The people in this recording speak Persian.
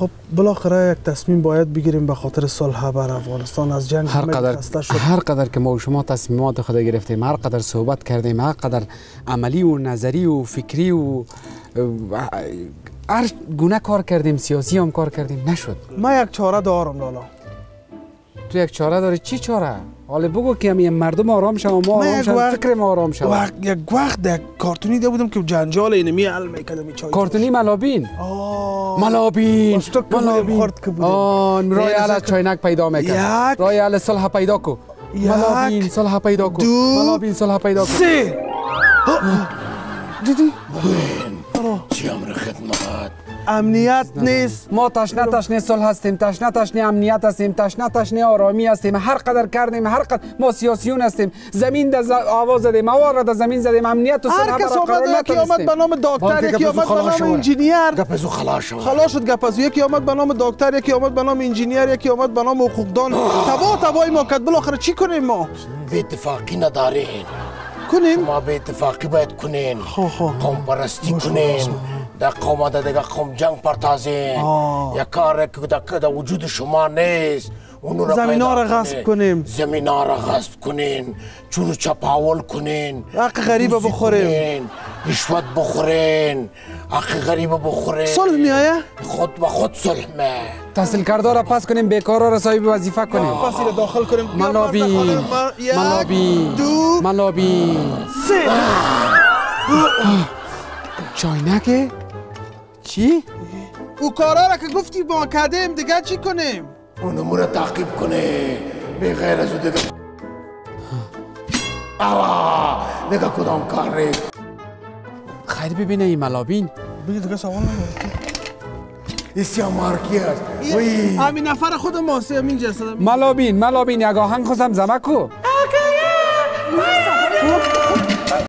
خب بالاخره یک تصمیم باید بگیریم به خاطر صلح بر افغانستان. از جنگ هر قدر شد. هر قدر که ما و شما تصمیمات خود گرفتیم هر قدر صحبت کردیم هر قدر عملی و نظری و فکری و هر گونه کار کردیم سیاسی هم کار کردیم نشد. ما یک چاره دارم لالا. تو یک چاره داری؟ چی چاره؟ حالا بگو که همین مردم آرام شوم ما آرام وقت- فکر ما آرام شوم وقت یک وقت یک کارتونی دیده بودم که جنجال اینمی حل می‌کردم کارتونی ملابین. آه. ملابین ملابین. خورد که بودیم. آن رای از- چاینک پیدا میکن یک. رای علی صلح پیدا کو. ملابین صلح پیدا کو. ملابین صلح پیدا کو. سه. دیدی؟ چی امر خدمت. امنیت نیست. ما تشنه تشنه صلح هستیم تشنه تشنه امنیت هستیم تشنه تشنه آرامی هستیم هر قدر کردیم هر قدر ما سیاسیون هستیم. زمین در ز... آواز زدیم هوا را در زمین زدیم امنیت و صلح هر کس آمد یکی آمد به نام دکتر یکی گپزو آمد به نام. انجینیر. گپزو خلاص شد خلاص شد گپ از یکی آمد به نام دکتر یکی آمد به نام انجینیر یکی آمد به نام حقوقدان. تبا تبای ما کرد. بالاخره چی کنیم ما؟ به اتفاقی ندارین کنیم ما به اتفاقی باید کنین. خو خو قوم پرستی کنین. در قوم ده دیگه قوم جنگ پرتازین آه. یک کار که در- در وجود شما نیست. اونو را زمین را غصب. کنیم. زمین ها را غصب کنین. چون چپاول کنین. حق غریب دوزی بخوریم. رشوت بخورین. حق غریب بخورین. صلح میآیه خود به خود صلح می. تحصیل کرده را پس کنیم بیکارا را صاحب وظیفه کنیم. پس اینو داخل کنیم. ملابین یک ملابین دو ملابین سه. چاینکه چی؟ او کارا را که گفتی ما کردیم دیگه چی کنیم؟ اونو مرا تعقیب کنه به غیر از او دیگه. آوا دیگه کدام کار نیست خیر ببینه این ملابین. بگی دیگه سوال نداری اسیا مارکی است. وی. همین نفر خود ماست همین جسد. ملابین ملابین یک آهنگ خواستم زمه کو